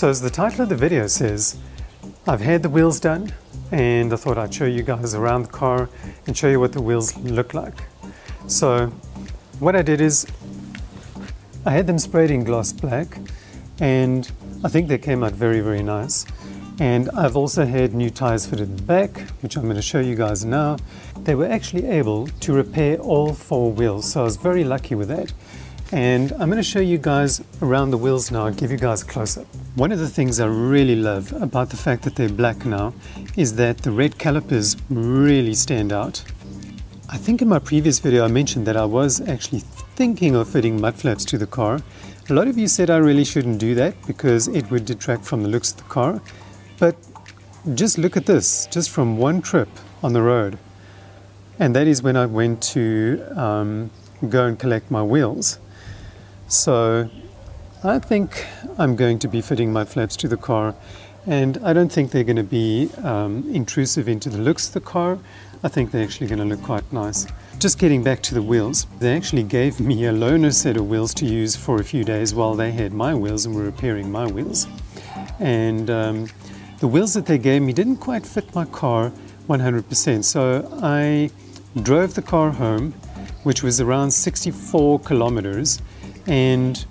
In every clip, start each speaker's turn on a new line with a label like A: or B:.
A: So as the title of the video says, I've had the wheels done and I thought I'd show you guys around the car and show you what the wheels look like. So what I did is I had them sprayed in gloss black and I think they came out very very nice. And I've also had new tires fitted in the back, which I'm going to show you guys now. They were actually able to repair all four wheels, so I was very lucky with that. And I'm going to show you guys around the wheels now, and give you guys a close-up. One of the things I really love about the fact that they're black now is that the red calipers really stand out. I think in my previous video I mentioned that I was actually thinking of fitting mud flaps to the car. A lot of you said I really shouldn't do that because it would detract from the looks of the car. But just look at this, just from one trip on the road. And that is when I went to um, go and collect my wheels. So I think I'm going to be fitting my flaps to the car and I don't think they're going to be um, intrusive into the looks of the car. I think they're actually going to look quite nice. Just getting back to the wheels, they actually gave me a loaner set of wheels to use for a few days while they had my wheels and were repairing my wheels. And um, the wheels that they gave me didn't quite fit my car 100%. So I drove the car home, which was around 64 kilometers and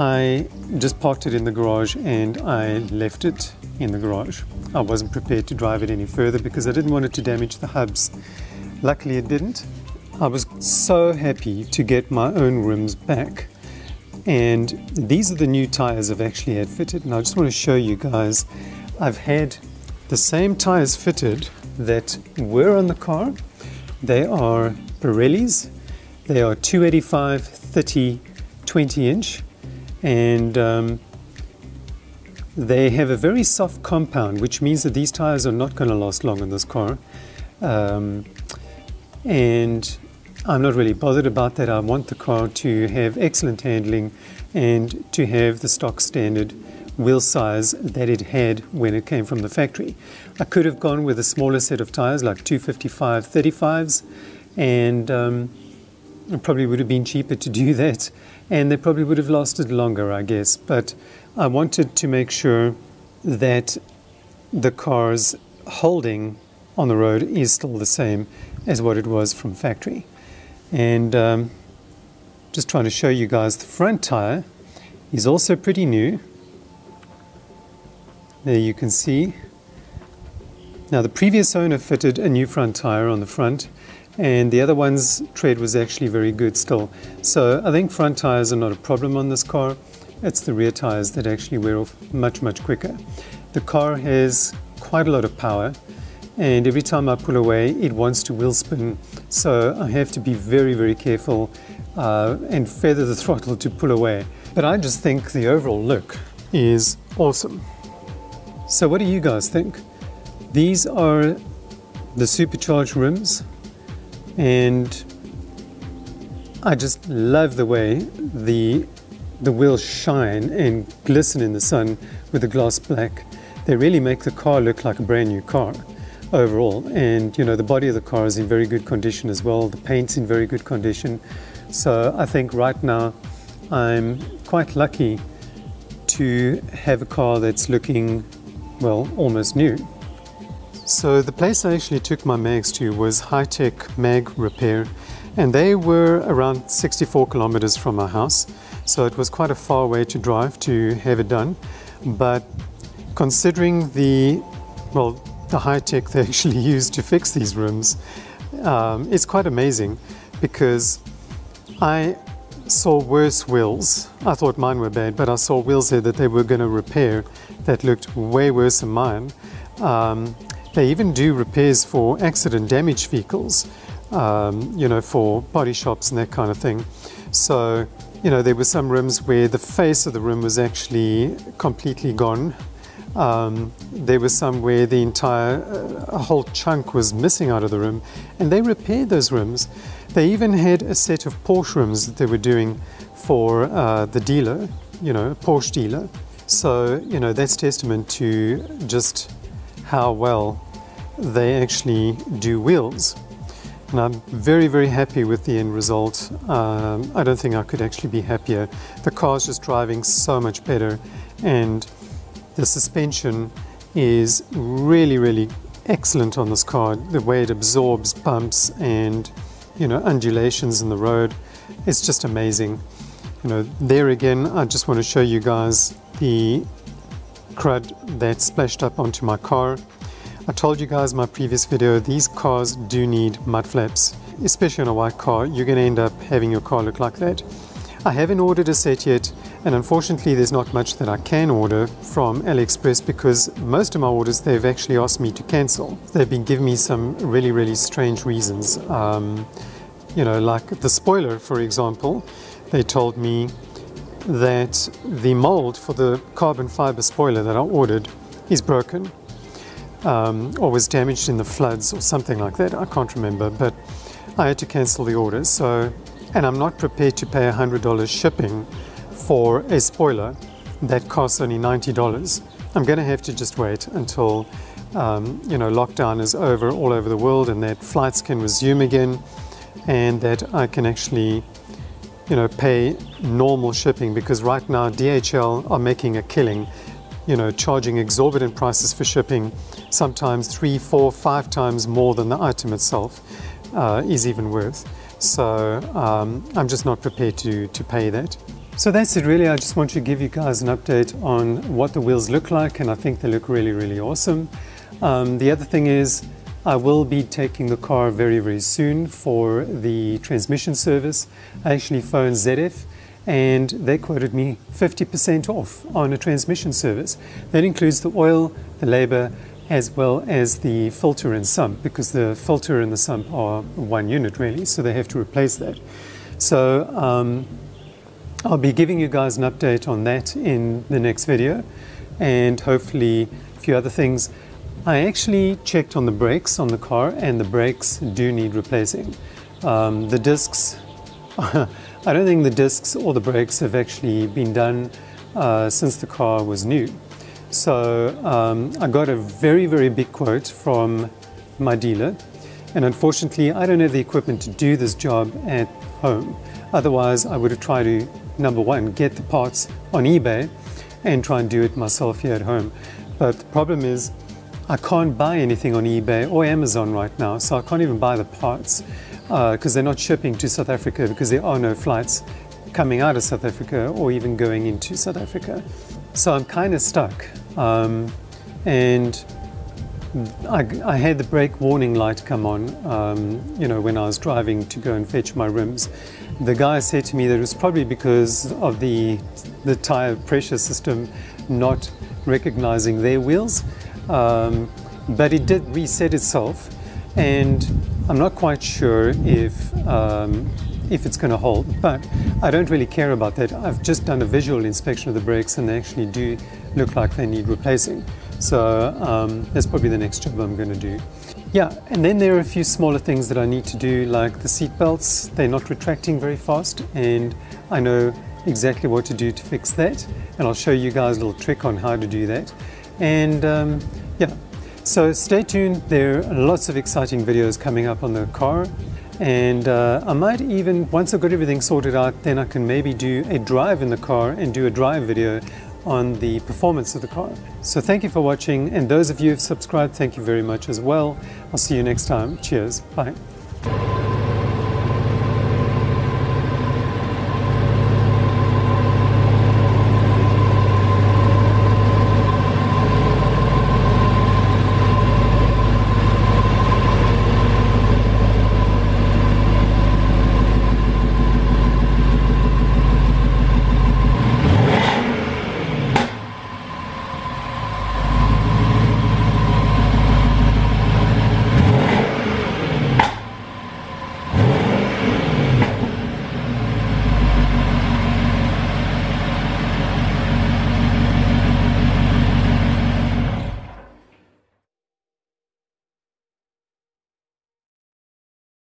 A: I just parked it in the garage and I left it in the garage. I wasn't prepared to drive it any further because I didn't want it to damage the hubs. Luckily it didn't. I was so happy to get my own rims back. And these are the new tires I've actually had fitted. And I just want to show you guys, I've had the same tires fitted that were on the car. They are Pirelli's. They are 285 30 20 inch and um, they have a very soft compound which means that these tires are not going to last long in this car um, and I'm not really bothered about that I want the car to have excellent handling and to have the stock standard wheel size that it had when it came from the factory. I could have gone with a smaller set of tires like 255 35s and um, it probably would have been cheaper to do that and they probably would have lasted longer, I guess. But I wanted to make sure that the car's holding on the road is still the same as what it was from factory. And um, just trying to show you guys the front tire is also pretty new. There you can see. Now the previous owner fitted a new front tire on the front and the other one's tread was actually very good still. So I think front tires are not a problem on this car. It's the rear tires that actually wear off much, much quicker. The car has quite a lot of power and every time I pull away it wants to wheel spin so I have to be very very careful uh, and feather the throttle to pull away but I just think the overall look is awesome so what do you guys think these are the supercharged rims and I just love the way the the wheels shine and glisten in the sun with the gloss black. They really make the car look like a brand new car overall. And you know the body of the car is in very good condition as well. The paint's in very good condition. So I think right now I'm quite lucky to have a car that's looking well almost new. So the place I actually took my mags to was Hi-Tech Mag Repair and they were around 64 kilometers from my house. So it was quite a far way to drive to have it done. But considering the, well, the high tech they actually used to fix these rims, um, it's quite amazing because I saw worse wheels. I thought mine were bad, but I saw wheels here that they were going to repair that looked way worse than mine. Um, they even do repairs for accident damaged vehicles, um, you know, for body shops and that kind of thing. So, you know, there were some rims where the face of the rim was actually completely gone. Um, there was some where the entire, uh, a whole chunk was missing out of the rim, and they repaired those rims. They even had a set of Porsche rims that they were doing for uh, the dealer, you know, Porsche dealer. So, you know, that's testament to just how well they actually do wheels. and I'm very, very happy with the end result. Um, I don't think I could actually be happier. The car's just driving so much better, and the suspension is really, really excellent on this car. The way it absorbs bumps and you know undulations in the road, it's just amazing. You know, there again, I just want to show you guys the crud that splashed up onto my car. I told you guys in my previous video, these cars do need mud flaps, especially on a white car. You're going to end up having your car look like that. I haven't ordered a set yet, and unfortunately there's not much that I can order from AliExpress because most of my orders they've actually asked me to cancel. They've been giving me some really, really strange reasons. Um, you know, like the spoiler, for example, they told me that the mold for the carbon fiber spoiler that I ordered is broken um, or was damaged in the floods or something like that. I can't remember, but I had to cancel the order. So, and I'm not prepared to pay $100 shipping for a spoiler that costs only $90. I'm going to have to just wait until um, you know lockdown is over all over the world and that flights can resume again, and that I can actually you know pay normal shipping because right now DHL are making a killing you know, charging exorbitant prices for shipping, sometimes three, four, five times more than the item itself uh, is even worth. So um, I'm just not prepared to, to pay that. So that's it really. I just want to give you guys an update on what the wheels look like and I think they look really, really awesome. Um, the other thing is I will be taking the car very, very soon for the transmission service. I actually phoned ZF and they quoted me 50% off on a transmission service. That includes the oil, the labor, as well as the filter and sump, because the filter and the sump are one unit really, so they have to replace that. So um, I'll be giving you guys an update on that in the next video, and hopefully a few other things. I actually checked on the brakes on the car, and the brakes do need replacing. Um, the discs I don't think the discs or the brakes have actually been done uh, since the car was new. So um, I got a very, very big quote from my dealer. And unfortunately, I don't have the equipment to do this job at home. Otherwise, I would have tried to, number one, get the parts on eBay and try and do it myself here at home. But the problem is, I can't buy anything on eBay or Amazon right now, so I can't even buy the parts because uh, they're not shipping to South Africa because there are no flights coming out of South Africa or even going into South Africa. So I'm kind of stuck. Um, and I, I, had the brake warning light come on, um, you know, when I was driving to go and fetch my rims. The guy said to me that it was probably because of the, the tire pressure system not recognizing their wheels. Um, but it did reset itself and I'm not quite sure if um, if it's going to hold, but I don't really care about that. I've just done a visual inspection of the brakes and they actually do look like they need replacing. So um, that's probably the next job I'm going to do. Yeah, and then there are a few smaller things that I need to do, like the seat belts. They're not retracting very fast, and I know exactly what to do to fix that. And I'll show you guys a little trick on how to do that. And um, yeah, so stay tuned, there are lots of exciting videos coming up on the car and uh, I might even, once I've got everything sorted out, then I can maybe do a drive in the car and do a drive video on the performance of the car. So thank you for watching and those of you who have subscribed, thank you very much as well. I'll see you next time. Cheers. Bye.